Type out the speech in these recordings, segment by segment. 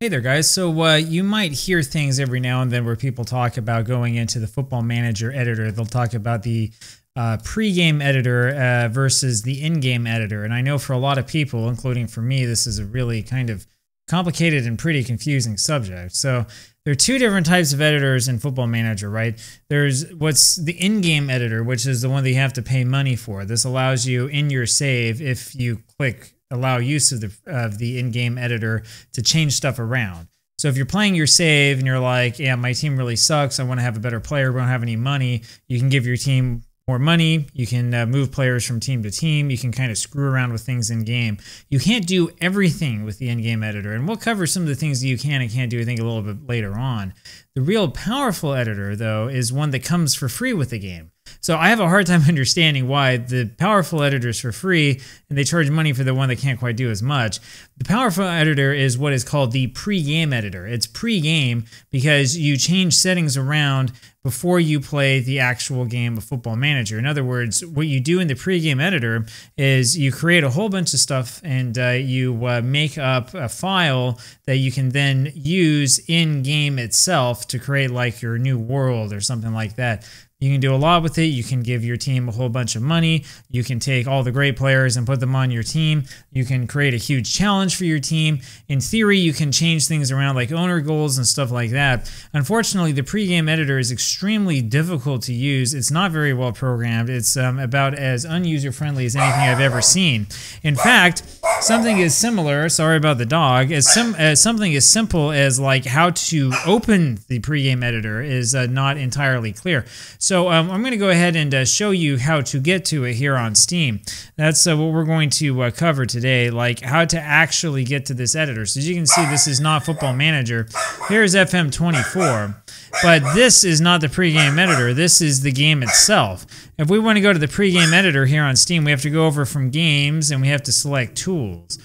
Hey there, guys. So, uh, you might hear things every now and then where people talk about going into the football manager editor. They'll talk about the uh, pre-game editor uh, versus the in-game editor. And I know for a lot of people, including for me, this is a really kind of complicated and pretty confusing subject. So there are two different types of editors in Football Manager, right? There's what's the in-game editor, which is the one that you have to pay money for. This allows you in your save if you click allow use of the of the in-game editor to change stuff around. So if you're playing your save and you're like, yeah, my team really sucks, I want to have a better player, we don't have any money, you can give your team more money. You can uh, move players from team to team. You can kind of screw around with things in game. You can't do everything with the in game editor. And we'll cover some of the things that you can and can't do, I think, a little bit later on. The real powerful editor, though, is one that comes for free with the game. So I have a hard time understanding why the powerful editor is for free and they charge money for the one that can't quite do as much. The powerful editor is what is called the pre-game editor. It's pre-game because you change settings around before you play the actual game of Football Manager. In other words, what you do in the pre-game editor is you create a whole bunch of stuff and uh, you uh, make up a file that you can then use in game itself to create like your new world or something like that. You can do a lot with it. You can give your team a whole bunch of money. You can take all the great players and put them on your team. You can create a huge challenge for your team. In theory, you can change things around like owner goals and stuff like that. Unfortunately, the pregame editor is extremely difficult to use. It's not very well programmed. It's um, about as unuser friendly as anything I've ever seen. In fact, something is similar. Sorry about the dog. As, sim- as something as simple as like how to open the pregame editor is uh, not entirely clear. So so um, I'm going to go ahead and uh, show you how to get to it here on Steam. That's uh, what we're going to uh, cover today, like how to actually get to this editor. So as you can see, this is not Football Manager. Here's FM24, but this is not the pregame editor. This is the game itself. If we want to go to the pregame editor here on Steam, we have to go over from Games and we have to select Tools.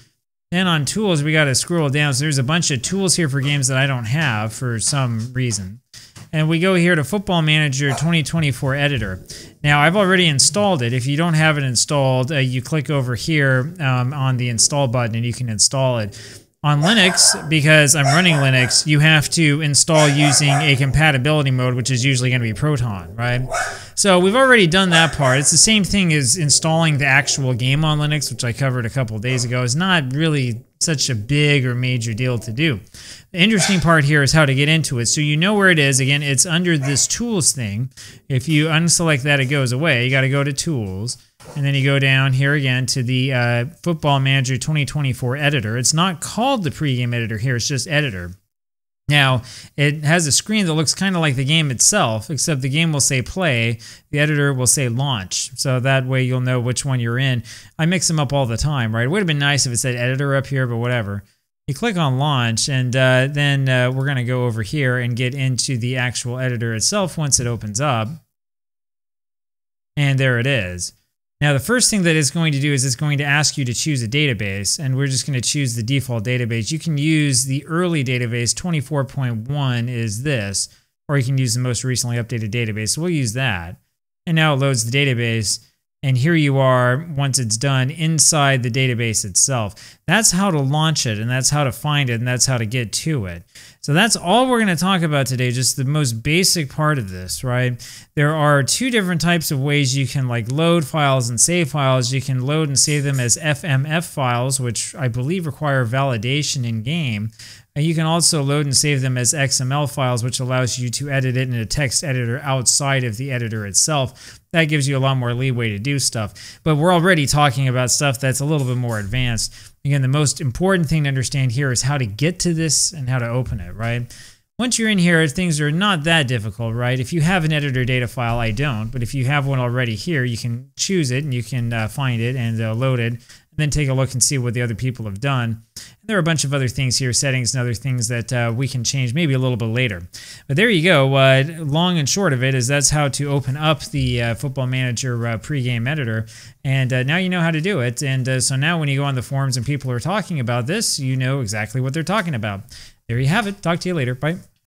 Then on Tools, we got to scroll down. So there's a bunch of tools here for games that I don't have for some reason and we go here to Football Manager 2024 Editor. Now, I've already installed it. If you don't have it installed, uh, you click over here um, on the install button and you can install it. On Linux, because I'm running Linux, you have to install using a compatibility mode, which is usually going to be Proton, right? So we've already done that part. It's the same thing as installing the actual game on Linux, which I covered a couple days ago. It's not really such a big or major deal to do. The interesting part here is how to get into it. So you know where it is. Again, it's under this tools thing. If you unselect that, it goes away. You got to go to tools. And then you go down here again to the uh, Football Manager 2024 editor. It's not called the pregame editor here, it's just editor. Now, it has a screen that looks kind of like the game itself, except the game will say play, the editor will say launch. So that way you'll know which one you're in. I mix them up all the time, right? It would have been nice if it said editor up here, but whatever. You click on launch, and uh, then uh, we're going to go over here and get into the actual editor itself once it opens up. And there it is. Now, the first thing that it's going to do is it's going to ask you to choose a database, and we're just going to choose the default database. You can use the early database, 24.1 is this, or you can use the most recently updated database. So we'll use that. And now it loads the database. And here you are once it's done inside the database itself. That's how to launch it, and that's how to find it, and that's how to get to it. So that's all we're going to talk about today, just the most basic part of this, right? There are two different types of ways you can like load files and save files. You can load and save them as FMF files, which I believe require validation in game. And you can also load and save them as XML files, which allows you to edit it in a text editor outside of the editor itself. That gives you a lot more leeway to do stuff. But we're already talking about stuff that's a little bit more advanced. Again, the most important thing to understand here is how to get to this and how to open it, right? Once you're in here, things are not that difficult, right? If you have an editor data file, I don't, but if you have one already here, you can choose it and you can uh, find it and uh, load it then take a look and see what the other people have done. And there are a bunch of other things here, settings and other things that uh, we can change maybe a little bit later. But there you go. Uh, long and short of it is that's how to open up the uh, Football Manager uh, pregame editor. And uh, now you know how to do it. And uh, so now when you go on the forums and people are talking about this, you know exactly what they're talking about. There you have it. Talk to you later. Bye.